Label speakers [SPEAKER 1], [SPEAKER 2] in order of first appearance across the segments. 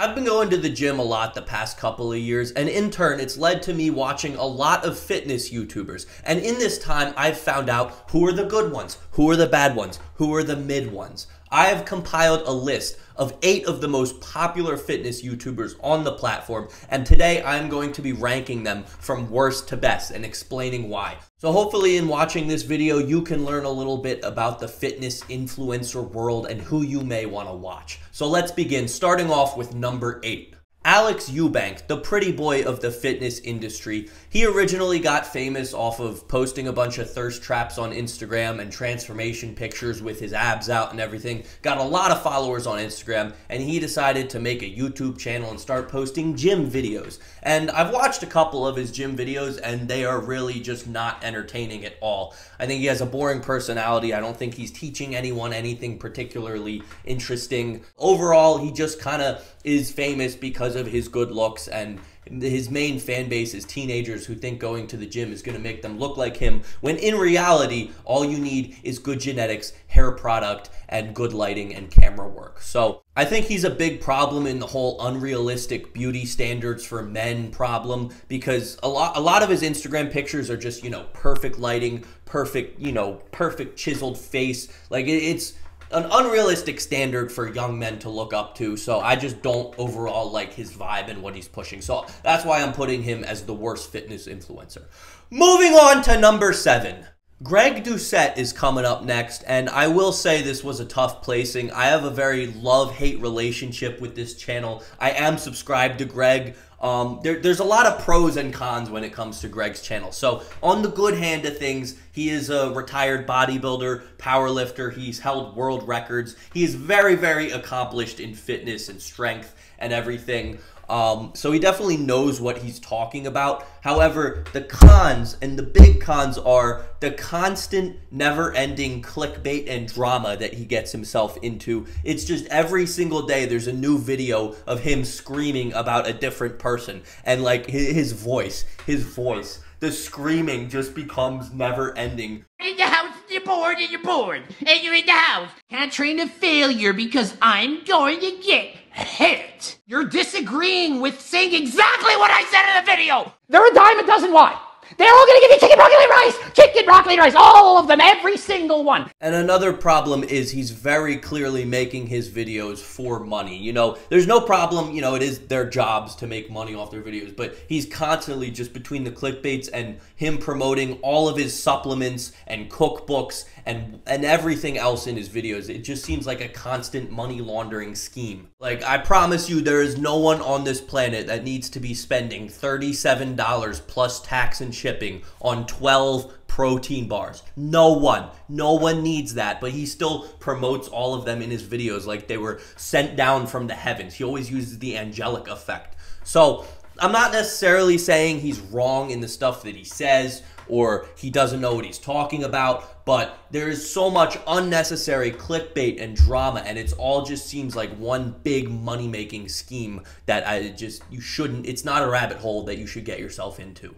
[SPEAKER 1] I've been going to the gym a lot the past couple of years, and in turn, it's led to me watching a lot of fitness YouTubers. And in this time, I've found out who are the good ones, who are the bad ones, who are the mid ones. I have compiled a list of eight of the most popular fitness YouTubers on the platform, and today I'm going to be ranking them from worst to best and explaining why. So hopefully in watching this video, you can learn a little bit about the fitness influencer world and who you may want to watch. So let's begin, starting off with number eight. Alex Eubank, the pretty boy of the fitness industry, he originally got famous off of posting a bunch of thirst traps on Instagram and transformation pictures with his abs out and everything. Got a lot of followers on Instagram, and he decided to make a YouTube channel and start posting gym videos. And I've watched a couple of his gym videos, and they are really just not entertaining at all. I think he has a boring personality. I don't think he's teaching anyone anything particularly interesting. Overall, he just kind of is famous because of his good looks and his main fan base is teenagers who think going to the gym is going to make them look like him when in reality all you need is good genetics hair product and good lighting and camera work. So i think he's a big problem in the whole unrealistic beauty standards for men problem because a lot a lot of his instagram pictures are just you know perfect lighting perfect you know perfect chiseled face. Like it's an unrealistic standard for young men to look up to. So I just don't overall like his vibe and what he's pushing. So that's why I'm putting him as the worst fitness influencer. Moving on to number seven. Greg Doucette is coming up next, and I will say this was a tough placing. I have a very love hate relationship with this channel. I am subscribed to Greg. Um, there, there's a lot of pros and cons when it comes to Greg's channel. So, on the good hand of things, he is a retired bodybuilder, powerlifter. He's held world records. He is very, very accomplished in fitness and strength and everything. Um, so he definitely knows what he's talking about. However, the cons and the big cons are the constant, never ending clickbait and drama that he gets himself into. It's just every single day there's a new video of him screaming about a different person. And like his voice, his voice the screaming just becomes never ending.
[SPEAKER 2] In the house, and you're bored and you're bored, and you're in the house. Can't train to failure because I'm going to get hit. You're disagreeing with saying exactly what I said in the video. They're a dime a dozen why? They're all gonna give you chicken broccoli rice, chicken broccoli rice, all of them, every single one.
[SPEAKER 1] And another problem is he's very clearly making his videos for money. You know, there's no problem, you know, it is their jobs to make money off their videos, but he's constantly just between the clickbaits and him promoting all of his supplements and cookbooks and and everything else in his videos. It just seems like a constant money laundering scheme. Like I promise you there is no one on this planet that needs to be spending $37 plus tax and shipping on 12 protein bars. No one. No one needs that, but he still promotes all of them in his videos like they were sent down from the heavens. He always uses the angelic effect. So, I'm not necessarily saying he's wrong in the stuff that he says or he doesn't know what he's talking about, but there is so much unnecessary clickbait and drama, and it's all just seems like one big money making scheme that I just, you shouldn't, it's not a rabbit hole that you should get yourself into.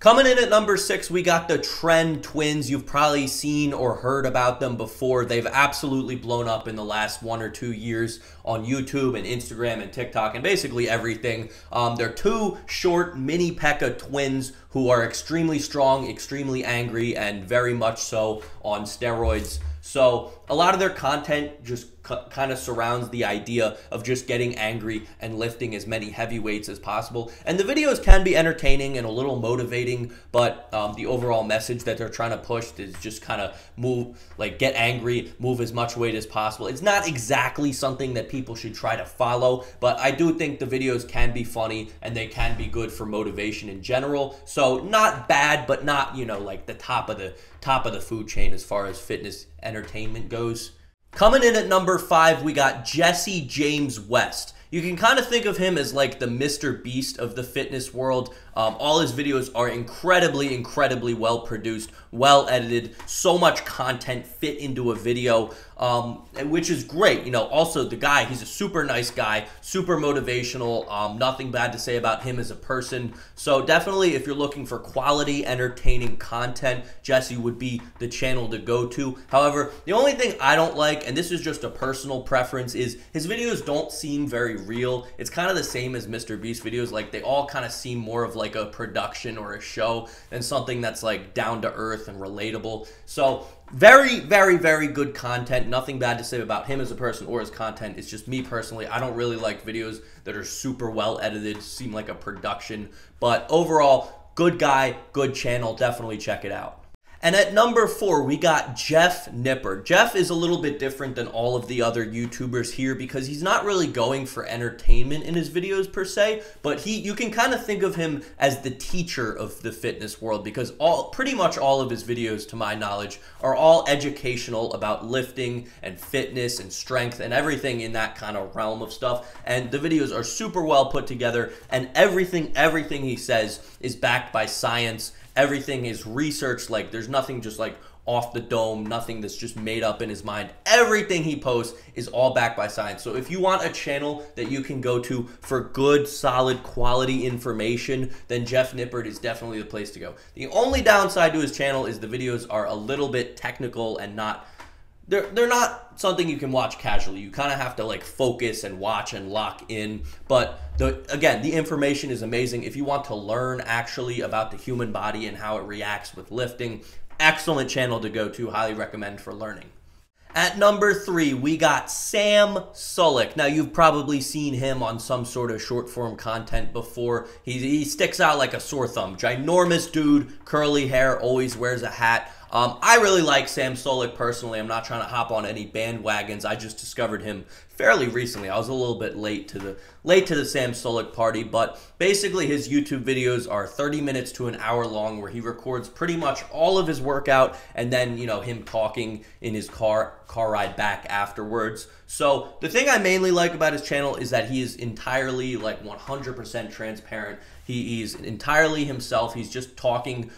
[SPEAKER 1] Coming in at number six, we got the Tren Twins. You've probably seen or heard about them before. They've absolutely blown up in the last one or two years on YouTube and Instagram and TikTok and basically everything. Um, they're two short mini Pekka twins who are extremely strong, extremely angry, and very much so on steroids. So a lot of their content just kind of surrounds the idea of just getting angry and lifting as many heavy weights as possible. And the videos can be entertaining and a little motivating, but um, the overall message that they're trying to push is just kind of move, like get angry, move as much weight as possible. It's not exactly something that people should try to follow, but I do think the videos can be funny and they can be good for motivation in general. So not bad, but not, you know, like the top of the top of the food chain as far as fitness entertainment goes. Coming in at number five, we got Jesse James West. You can kind of think of him as like the Mr. Beast of the fitness world. Um, all his videos are incredibly, incredibly well produced, well edited, so much content fit into a video, um, which is great. You know, also the guy, he's a super nice guy, super motivational, um, nothing bad to say about him as a person. So definitely, if you're looking for quality, entertaining content, Jesse would be the channel to go to. However, the only thing I don't like, and this is just a personal preference, is his videos don't seem very real. It's kind of the same as Mr. Beast videos. Like they all kind of seem more of like a production or a show than something that's like down to earth and relatable. So very, very, very good content. Nothing bad to say about him as a person or his content. It's just me personally. I don't really like videos that are super well edited, seem like a production. But overall, good guy, good channel. Definitely check it out. And at number four, we got Jeff Nippard. Jeff is a little bit different than all of the other YouTubers here because he's not really going for entertainment in his videos per se, but he you can kind of think of him as the teacher of the fitness world because all pretty much all of his videos, to my knowledge, are all educational about lifting and fitness and strength and everything in that kind of realm of stuff. And the videos are super well put together, and everything everything he says is backed by science Everything is researched. Like there's nothing just like off the dome, nothing that's just made up in his mind. Everything he posts is all backed by science. So if you want a channel that you can go to for good, solid, quality information, then Jeff Nippard is definitely the place to go. The only downside to his channel is the videos are a little bit technical and not they're they're not something you can watch casually. You kind of have to like focus and watch and lock in. But the again, the information is amazing. If you want to learn actually about the human body and how it reacts with lifting, excellent channel to go to. Highly recommend for learning. At number three, we got Sam Sulek. Now, you've probably seen him on some sort of short form content before. He, he sticks out like a sore thumb. Ginormous dude, curly hair, always wears a hat. Um, I really like Sam Sulek personally. I'm not trying to hop on any bandwagons. I just discovered him fairly recently. I was a little bit late to the late to the Sam Sulek party, but basically his YouTube videos are 30 minutes to an hour long where he records pretty much all of his workout and then, you know, him talking in his car car ride back afterwards. So, the thing I mainly like about his channel is that he is entirely like 100% transparent. He, is entirely himself. He's just talking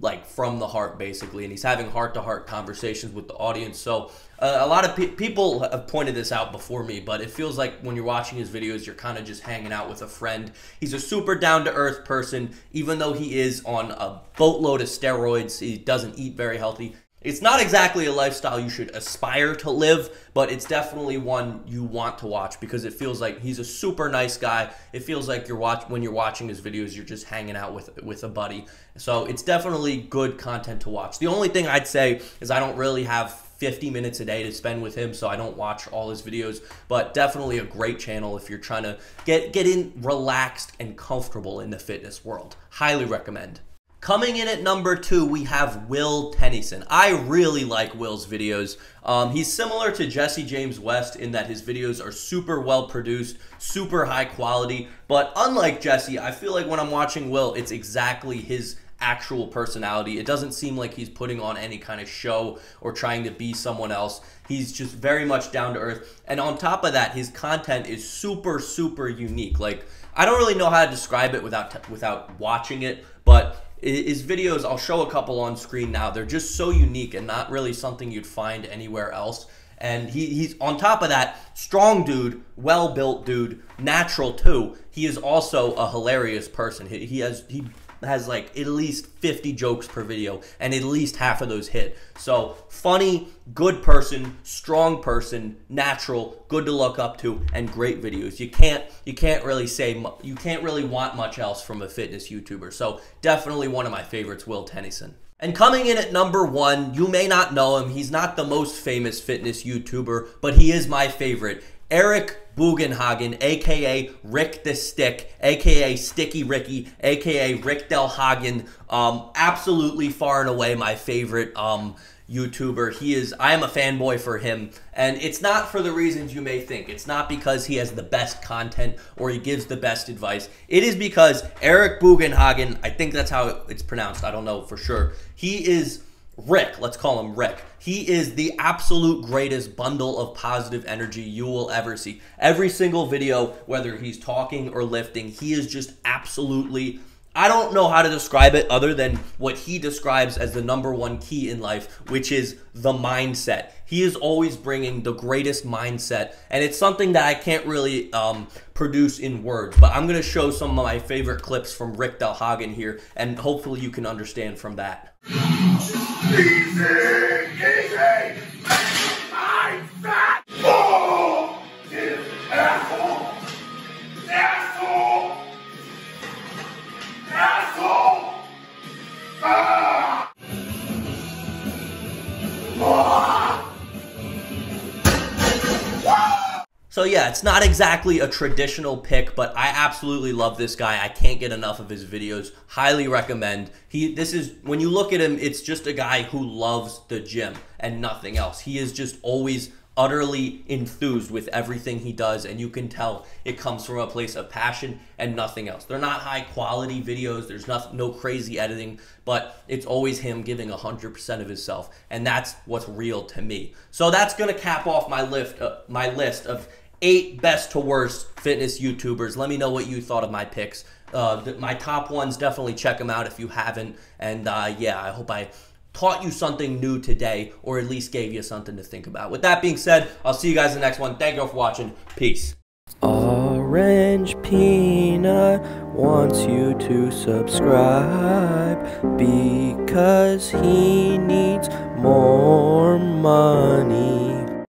[SPEAKER 1] like from the heart basically and he's having heart-to-heart conversations with the audience. So uh, a lot of pe- people have pointed this out before me but it feels like when you're watching his videos you're kind of just hanging out with a friend. He's a super down-to-earth person. Even though he is on a boatload of steroids he doesn't eat very healthy it's not exactly a lifestyle you should aspire to live, but it's definitely one you want to watch because it feels like he's a super nice guy. It feels like you're watch when you're watching his videos, you're just hanging out with with a buddy. So it's definitely good content to watch. The only thing I'd say is I don't really have 50 minutes a day to spend with him, so I don't watch all his videos, but definitely a great channel if you're trying to get get in relaxed and comfortable in the fitness world. Highly recommend. Coming in at number two, we have Will Tennyson. I really like Will's videos. Um, he's similar to Jesse James West in that his videos are super well produced, super high quality. But unlike Jesse, I feel like when I'm watching Will, it's exactly his actual personality. It doesn't seem like he's putting on any kind of show or trying to be someone else. He's just very much down to earth. And on top of that, his content is super, super unique. Like, I don't really know how to describe it without without watching it, but his videos, I'll show a couple on screen now. They're just so unique and not really something you'd find anywhere else. And he, he's on top of that, strong dude, well built dude, natural too. He is also a hilarious person. He, he has he has like at least 50 jokes per video and at least half of those hit. So funny, good person, strong person, natural, good to look up to and great videos. You can't you can't really say you can't really want much else from a fitness YouTuber. So definitely one of my favorites Will Tennyson. And coming in at number one, you may not know him. He's not the most famous fitness YouTuber, but he is my favorite. Eric Bugenhagen, aka Rick the Stick, aka Sticky Ricky, aka Rick Del Hagen. Um, absolutely far and away my favorite um, YouTuber. He is, I am a fanboy for him. And it's not for the reasons you may think. It's not because he has the best content or he gives the best advice. It is because Eric Bugenhagen, I think that's how it's pronounced, I don't know for sure. He is Rick, let's call him Rick. He is the absolute greatest bundle of positive energy you will ever see. Every single video, whether he's talking or lifting, he is just absolutely. I don't know how to describe it other than what he describes as the number one key in life, which is the mindset. He is always bringing the greatest mindset, and it's something that I can't really um, produce in words. But I'm going to show some of my favorite clips from Rick Del Hagen here, and hopefully you can understand from that. Easy, easy. My fat is asshole. Asshole. Asshole. Ah. Oh. Yeah, it's not exactly a traditional pick, but I absolutely love this guy. I can't get enough of his videos. Highly recommend. He this is when you look at him, it's just a guy who loves the gym and nothing else. He is just always utterly enthused with everything he does and you can tell it comes from a place of passion and nothing else they're not high quality videos there's no, no crazy editing but it's always him giving 100% of himself and that's what's real to me so that's going to cap off my list uh, my list of eight best to worst fitness youtubers let me know what you thought of my picks uh, my top ones definitely check them out if you haven't and uh, yeah i hope i taught you something new today or at least gave you something to think about. With that being said, I'll see you guys in the next one. Thank you all for watching. Peace.
[SPEAKER 3] Orange Peanut wants you to subscribe because he needs more money.